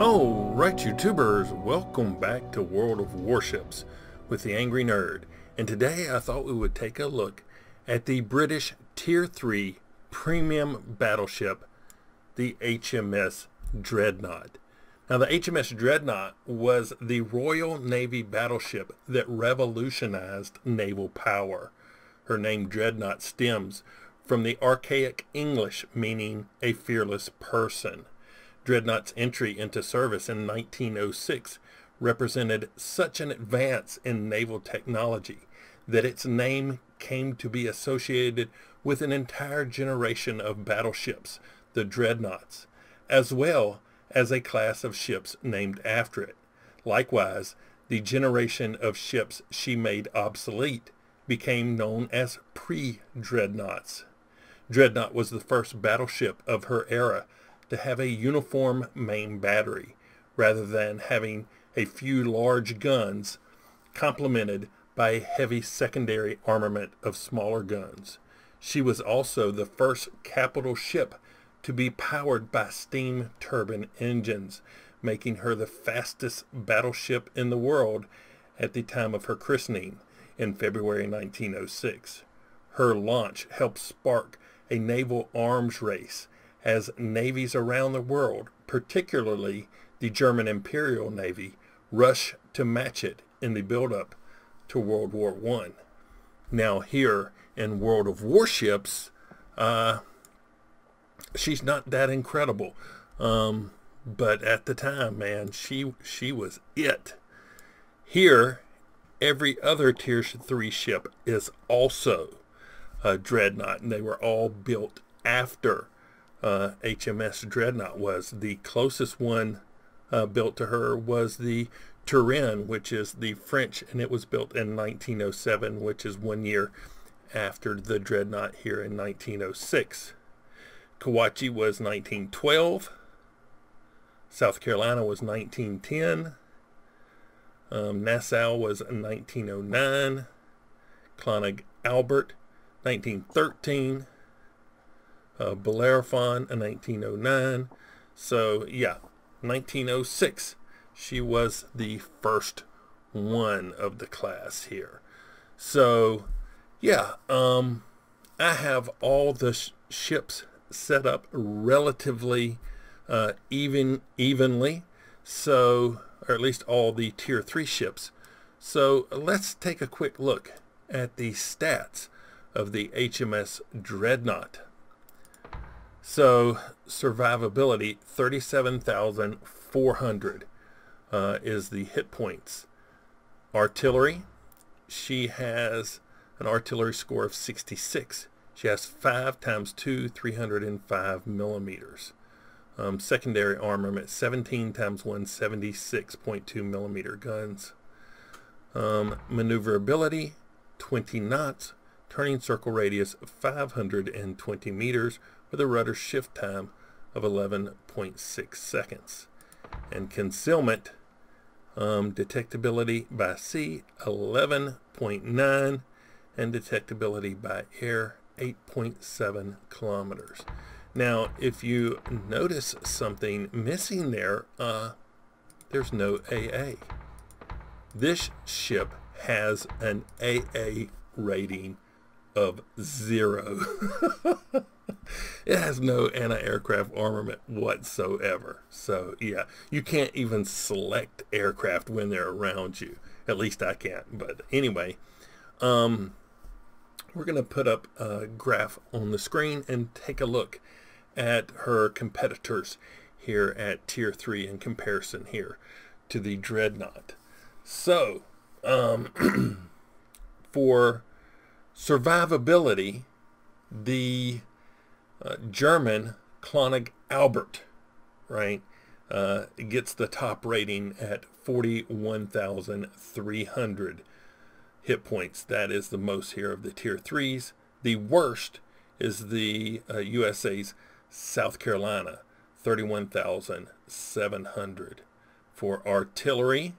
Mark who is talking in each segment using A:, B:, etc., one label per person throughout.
A: Alright YouTubers, welcome back to World of Warships with the Angry Nerd. And today I thought we would take a look at the British Tier 3 premium battleship, the HMS Dreadnought. Now the HMS Dreadnought was the Royal Navy battleship that revolutionized naval power. Her name Dreadnought stems from the archaic English meaning a fearless person. Dreadnought's entry into service in 1906 represented such an advance in naval technology that its name came to be associated with an entire generation of battleships, the Dreadnoughts, as well as a class of ships named after it. Likewise, the generation of ships she made obsolete became known as pre-dreadnoughts. Dreadnought was the first battleship of her era to have a uniform main battery rather than having a few large guns complemented by a heavy secondary armament of smaller guns. She was also the first capital ship to be powered by steam turbine engines, making her the fastest battleship in the world at the time of her christening in February 1906. Her launch helped spark a naval arms race as navies around the world, particularly the German Imperial Navy, rushed to match it in the buildup to World War I. Now here in World of Warships, uh, she's not that incredible. Um, but at the time, man, she she was it. Here, every other Tier 3 ship is also a Dreadnought, and they were all built after uh, HMS Dreadnought was. The closest one uh, built to her was the Turenne, which is the French, and it was built in 1907, which is one year after the Dreadnought here in 1906. Kawachi was 1912. South Carolina was 1910. Um, Nassau was 1909. Koenig Albert, 1913 uh, Bellerophon in 1909. So yeah, 1906, she was the first one of the class here. So yeah, um, I have all the sh ships set up relatively uh, even evenly. So, or at least all the tier three ships. So let's take a quick look at the stats of the HMS Dreadnought. So survivability, 37,400 uh, is the hit points. Artillery, she has an artillery score of 66. She has 5 times 2, 305 millimeters. Um, secondary armament, 17 times 1, 76.2 millimeter guns. Um, maneuverability, 20 knots. Turning circle radius, 520 meters with a rudder shift time of 11.6 seconds. And concealment um, detectability by sea 11.9 and detectability by air 8.7 kilometers. Now, if you notice something missing there, uh, there's no AA. This ship has an AA rating of zero. it has no anti-aircraft armament whatsoever. So yeah, you can't even select aircraft when they're around you. At least I can't. But anyway, um, we're going to put up a graph on the screen and take a look at her competitors here at tier 3 in comparison here to the dreadnought. So, um, for survivability, the uh, German Koenig Albert, right, uh, gets the top rating at 41,300 hit points. That is the most here of the tier threes. The worst is the uh, USA's South Carolina, 31,700. For artillery,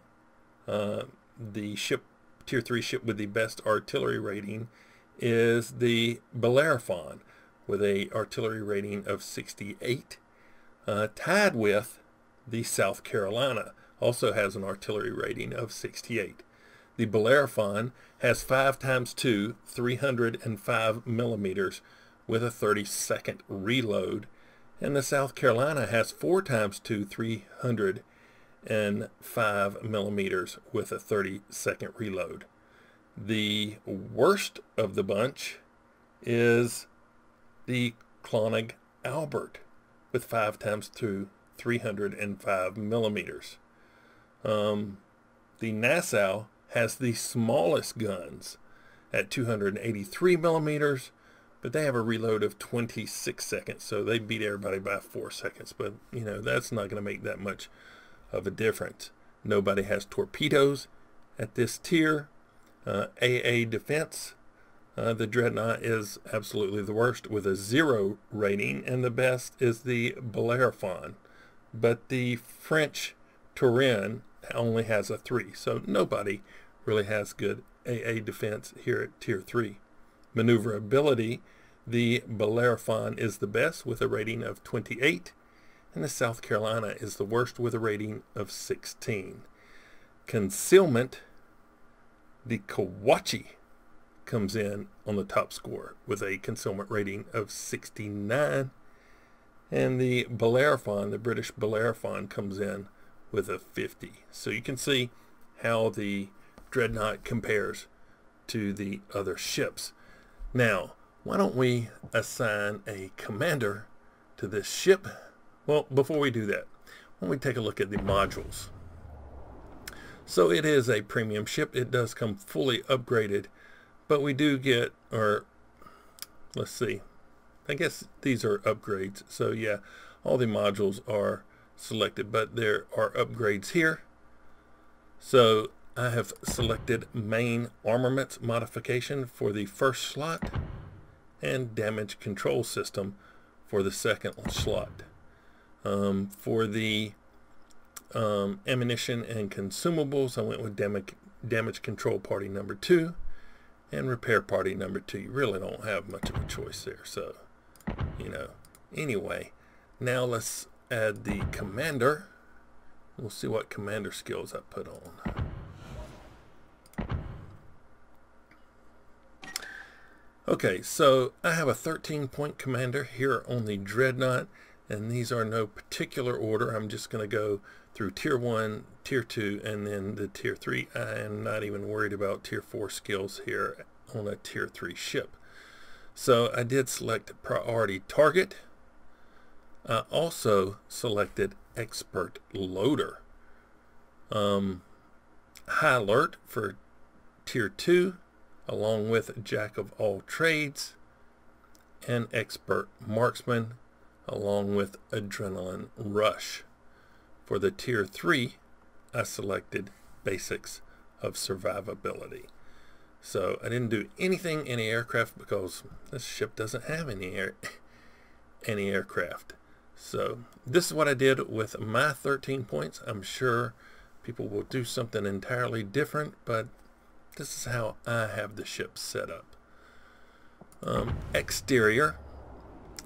A: uh, the ship tier 3 ship with the best artillery rating is the Bellerophon with a artillery rating of 68, uh, tied with The South Carolina also has an artillery rating of 68. The Bellerophon has 5 times 2, 305 millimeters with a 30 second reload. And the South Carolina has 4 times 2, 305 millimeters with a 30 second reload. The worst of the bunch is the Koenig Albert with 5 times 2, 305 millimeters. Um, the Nassau has the smallest guns at 283 millimeters, but they have a reload of 26 seconds, so they beat everybody by four seconds. But, you know, that's not going to make that much of a difference. Nobody has torpedoes at this tier. Uh, AA Defense, uh, the Dreadnought is absolutely the worst with a zero rating, and the best is the Bellerophon. But the French Turenne only has a 3. So nobody really has good AA defense here at Tier 3. Maneuverability, the Bellerophon is the best with a rating of 28, and the South Carolina is the worst with a rating of 16. Concealment, the Kawachi comes in on the top score with a concealment rating of 69. And the Bellerophon, the British Bellerophon, comes in with a 50. So you can see how the Dreadnought compares to the other ships. Now, why don't we assign a commander to this ship? Well, before we do that, why don't we take a look at the modules. So it is a premium ship. It does come fully upgraded, but we do get, or let's see, I guess these are upgrades. So yeah, all the modules are selected, but there are upgrades here. So I have selected main armaments modification for the first slot and damage control system for the second slot. Um, for the um, ammunition and consumables, I went with damage, damage control party number two and repair party number two. You really don't have much of a choice there. So, you know, anyway, now let's add the commander. We'll see what commander skills I put on. Okay, so I have a 13 point commander here on the Dreadnought, and these are no particular order. I'm just going to go through tier 1, tier 2, and then the tier 3. I am not even worried about tier 4 skills here on a tier 3 ship. So I did select priority target. I also selected expert loader. Um, high alert for tier 2 along with jack of all trades and expert marksman along with adrenaline rush. For the tier 3 I selected basics of survivability. So I didn't do anything in the aircraft because this ship doesn't have any air any aircraft. So this is what I did with my 13 points. I'm sure people will do something entirely different, but this is how I have the ship set up. Um, exterior,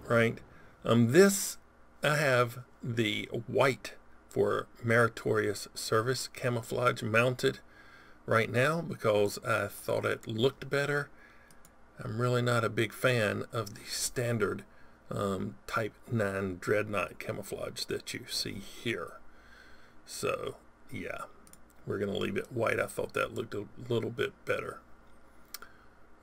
A: right? Um, this, I have the white for meritorious service camouflage mounted right now because I thought it looked better. I'm really not a big fan of the standard um, Type 9 Dreadnought camouflage that you see here. So, yeah, we're going to leave it white. I thought that looked a little bit better.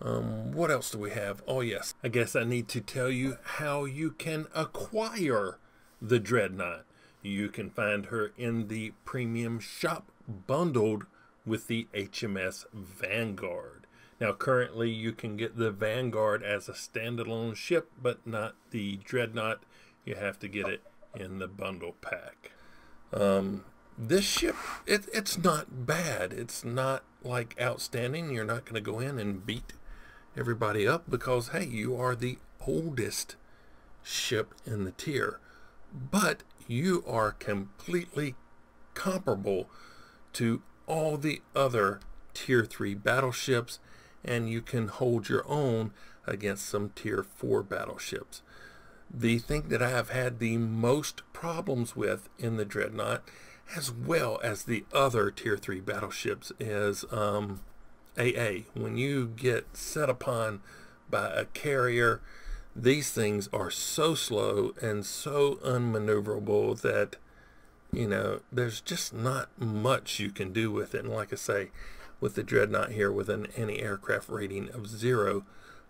A: Um, what else do we have? Oh, yes. I guess I need to tell you how you can acquire the Dreadnought. You can find her in the premium shop bundled with the HMS Vanguard. Now, currently, you can get the Vanguard as a standalone ship, but not the Dreadnought. You have to get it in the bundle pack. Um, this ship, it, it's not bad. It's not like outstanding. You're not going to go in and beat everybody up because, hey, you are the oldest ship in the tier. But you are completely comparable to all the other tier 3 battleships and you can hold your own against some tier 4 battleships. the thing that I have had the most problems with in the Dreadnought, as well as the other Tier 3 battleships, is um, AA. When you get set upon by a carrier, these things are so slow and so unmaneuverable that, you know, there's just not much you can do with it. And like I say, with the Dreadnought here with an anti-aircraft rating of zero,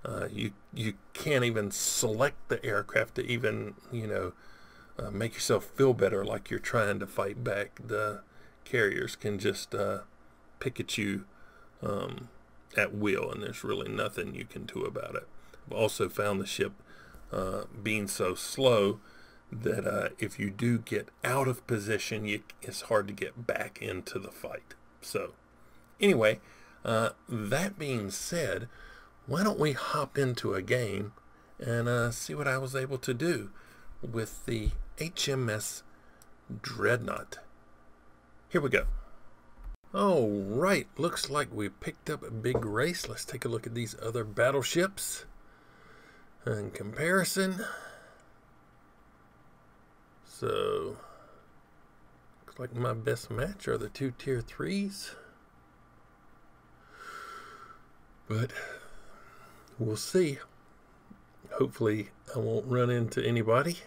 A: uh, you you can't even select the aircraft to even you know uh, make yourself feel better like you're trying to fight back. The carriers can just uh, pick at you um, at will, and there's really nothing you can do about it. Also found the ship uh, being so slow that uh, if you do get out of position, you, it's hard to get back into the fight. So, anyway, uh, that being said, why don't we hop into a game and uh, see what I was able to do with the HMS Dreadnought. Here we go. All right, looks like we picked up a big race. Let's take a look at these other battleships in comparison. So, looks like my best match are the two tier threes. But we'll see. Hopefully, I won't run into anybody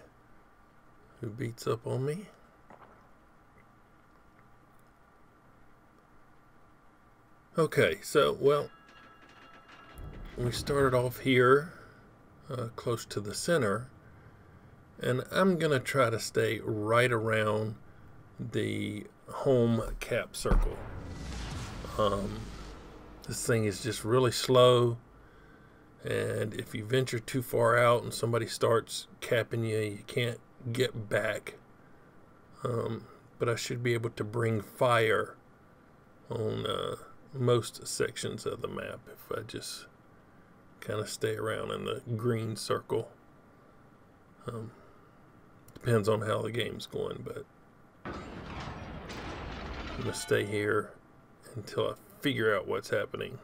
A: who beats up on me. Okay, so, well, we started off here uh, close to the center, and I'm going to try to stay right around the home cap circle. Um, this thing is just really slow, and if you venture too far out and somebody starts capping you, you can't get back. Um, but I should be able to bring fire on uh, most sections of the map if I just kind of stay around in the green circle. Um, depends on how the game's going, but I'm going to stay here until I figure out what's happening.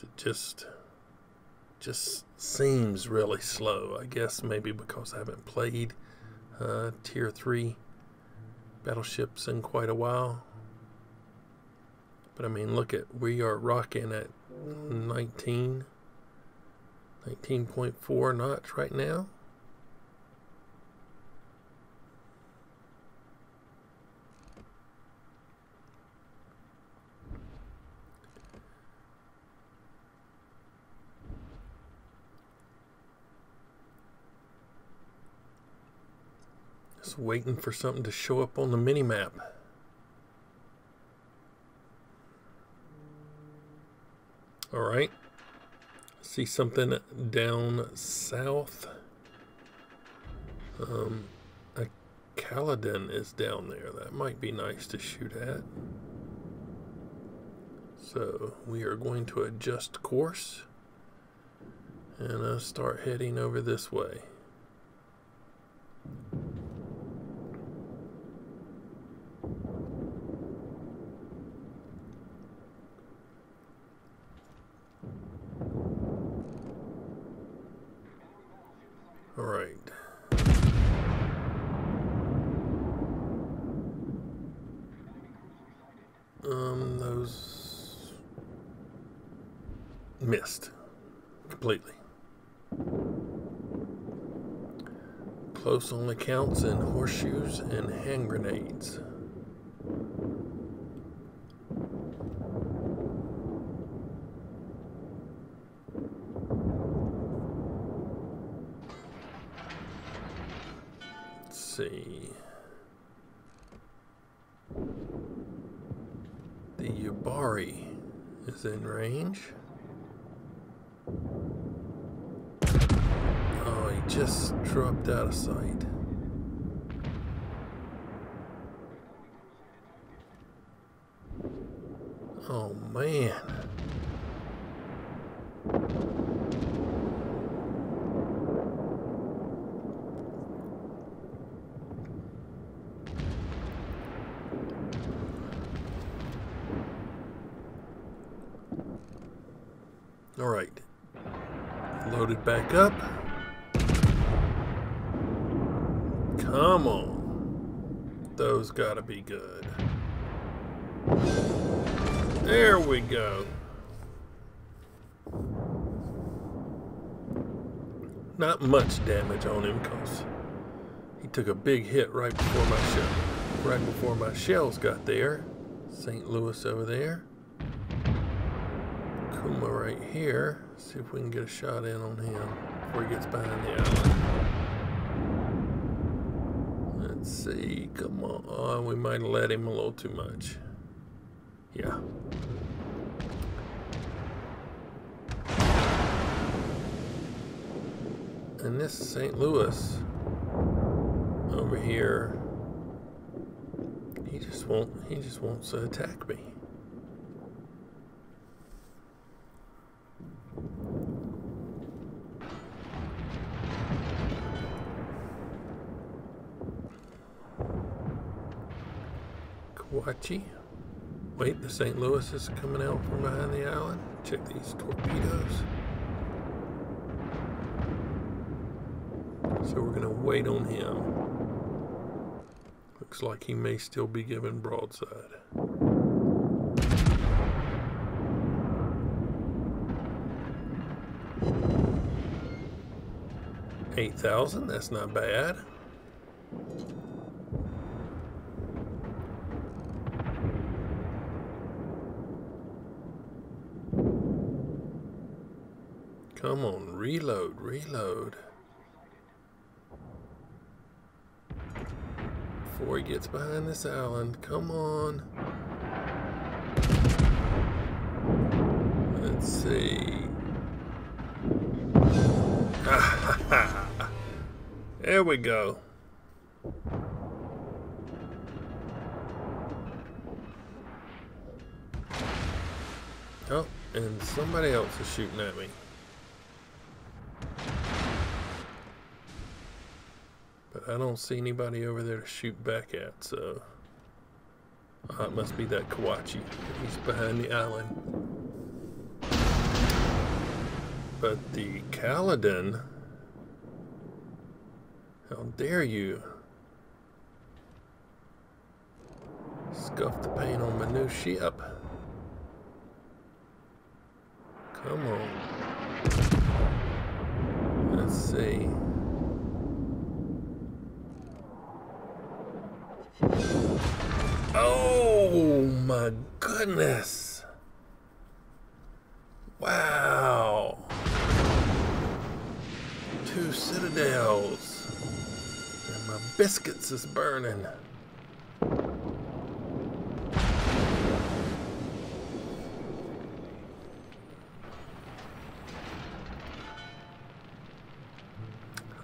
A: It just just seems really slow. I guess maybe because I haven't played uh, Tier 3 battleships in quite a while. But I mean, look at, we are rocking at 19, 19.4 knots right now. Just waiting for something to show up on the mini map. All right. See something down south. Um, a Caledon is down there. That might be nice to shoot at. So we are going to adjust course and uh, start heading over this way. All right. Um, those missed completely. Close only counts in horseshoes and hand grenades. Let's see. The Yubari is in range. Oh, he just dropped out of sight. Oh, man. All right. Loaded back up. Come on. Those gotta be good. There we go. Not much damage on him because he took a big hit right before my shell, right before my shells got there. St. Louis over there. Kuma right here. See if we can get a shot in on him before he gets behind the island. Let's see. Come on. We might let him a little too much. Yeah. And this St. Louis over here, he just won't, he just wants to attack me. Wait, the St. Louis is coming out from behind the island. Check these torpedoes. So we're going to wait on him. Looks like he may still be giving broadside. Eight thousand, that's not bad. Come on, reload, reload. Before he gets behind this island, come on. Let's see. there we go. Oh, and somebody else is shooting at me. I don't see anybody over there to shoot back at, so... Oh, it must be that Kawachi. He's behind the island. But the Caledon... How dare you? Scuff the paint on my new ship. Come on. Let's see. Oh my goodness. Wow. Two citadels. And my biscuits is burning.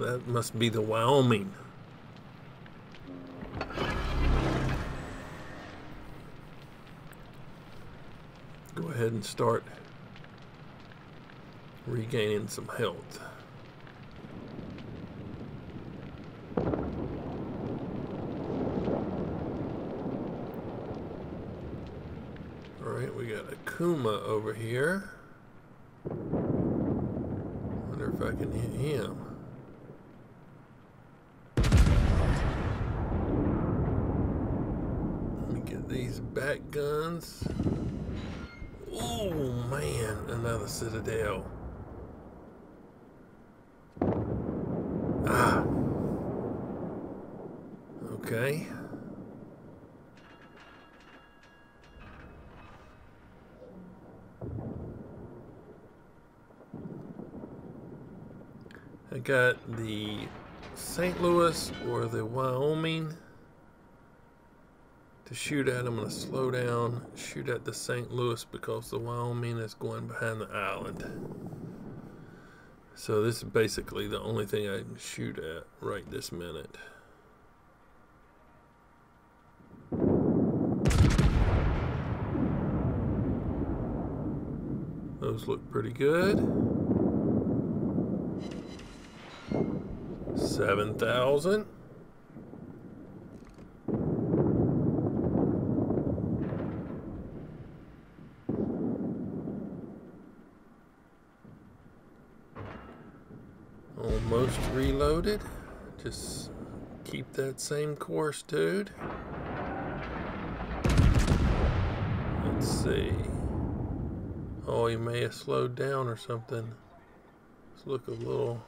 A: That must be the Wyoming. Go ahead and start regaining some health. Alright, we got a Kuma over here. Wonder if I can hit him. Let me get these back guns. Man, another citadel. Ah. Okay. I got the St. Louis or the Wyoming to shoot at. I'm going to slow down, shoot at the St. Louis because the Wyoming is going behind the island. So this is basically the only thing I can shoot at right this minute. Those look pretty good. 7,000. Reloaded. Just keep that same course, dude. Let's see. Oh, he may have slowed down or something. Let's look a little...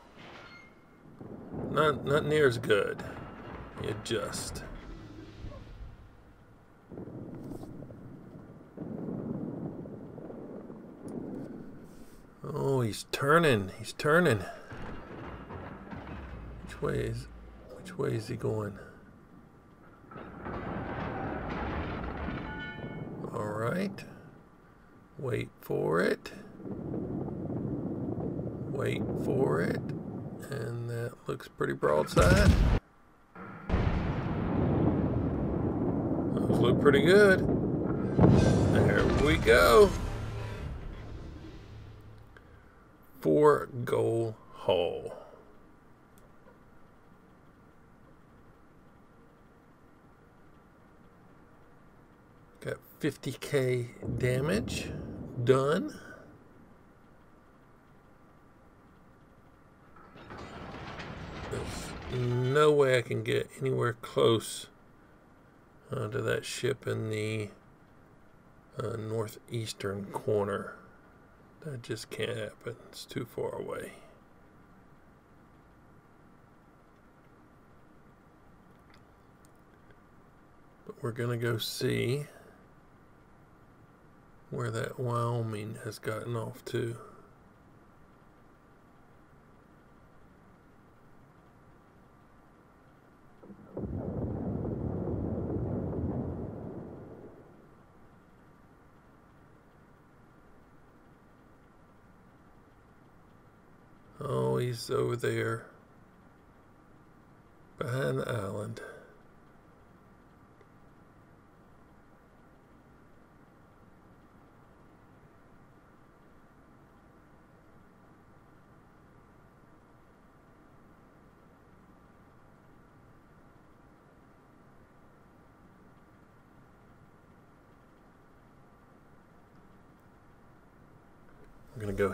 A: Not, not near as good. Adjust. Oh, he's turning. He's turning. Which way is which way is he going? All right. Wait for it. Wait for it. And that looks pretty broadside. Those look pretty good. There we go. Four goal haul. Got 50k damage done. There's no way I can get anywhere close uh, to that ship in the uh, northeastern corner. That just can't happen. It's too far away. But we're going to go see where that Wyoming has gotten off to. Oh, he's over there behind the island.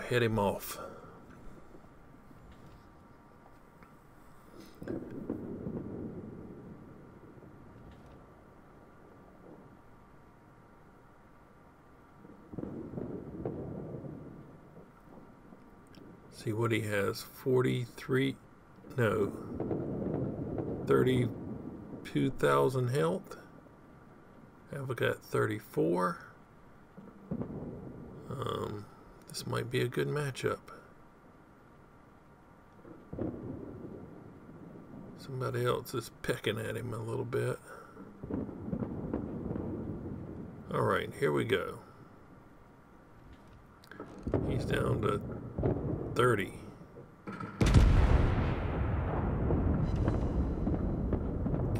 A: Head him off. See what he has 43 no 32,000 health. I've got 34. Um, this might be a good matchup. Somebody else is pecking at him a little bit. Alright, here we go. He's down to 30.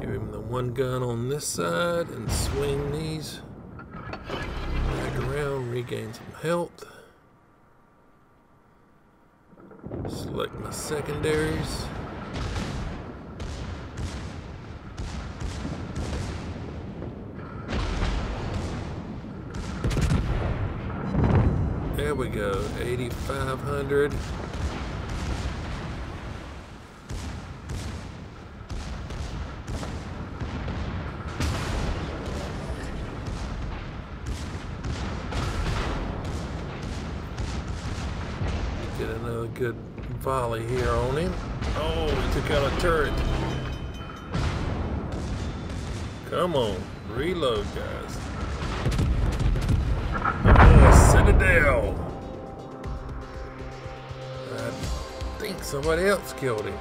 A: Give him the one gun on this side and swing these back around, regain some health. Select my secondaries. There we go, 8,500. Get another good volley here on him. Oh, he took out a turret. Come on, reload, guys. Oh, Citadel. I think somebody else killed him.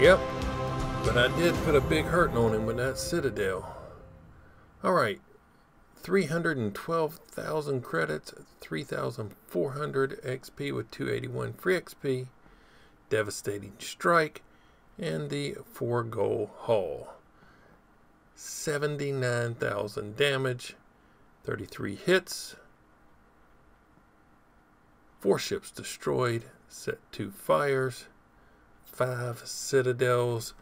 A: Yep, but I did put a big hurting on him with that Citadel. All right, 312,000 credits, 3,400 XP with 281 free XP, devastating strike, and the four goal haul. 79,000 damage, 33 hits, four ships destroyed, set two fires, five citadels,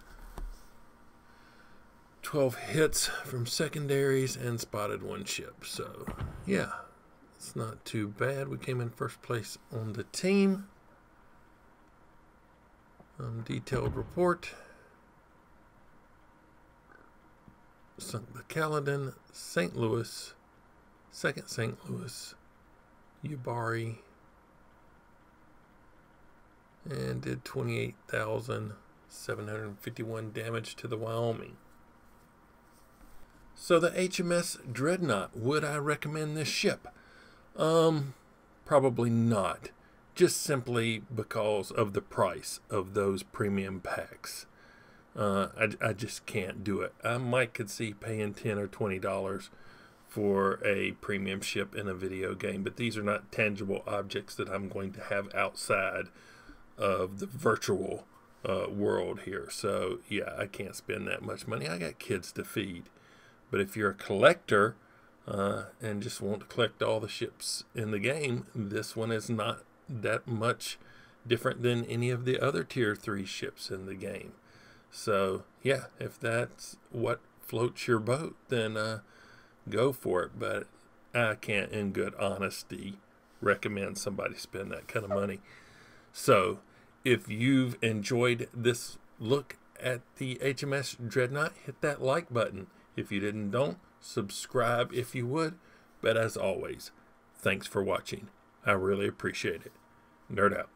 A: 12 hits from secondaries and spotted one ship. So, yeah, it's not too bad. We came in first place on the team. Um, detailed report. Sunk the Caledon, St. Louis, Second St. Louis, Yubari, and did 28,751 damage to the Wyoming. So the HMS Dreadnought, would I recommend this ship? Um, probably not. Just simply because of the price of those premium packs. Uh, I, I just can't do it. I might could see paying 10 or $20 for a premium ship in a video game, but these are not tangible objects that I'm going to have outside of the virtual uh, world here. So, yeah, I can't spend that much money. I got kids to feed. But if you're a collector uh, and just want to collect all the ships in the game, this one is not that much different than any of the other tier 3 ships in the game. So, yeah, if that's what floats your boat, then uh, go for it. But I can't, in good honesty, recommend somebody spend that kind of money. So, if you've enjoyed this look at the HMS Dreadnought, hit that like button. If you didn't, don't. Subscribe if you would. But as always, thanks for watching. I really appreciate it. Nerd out.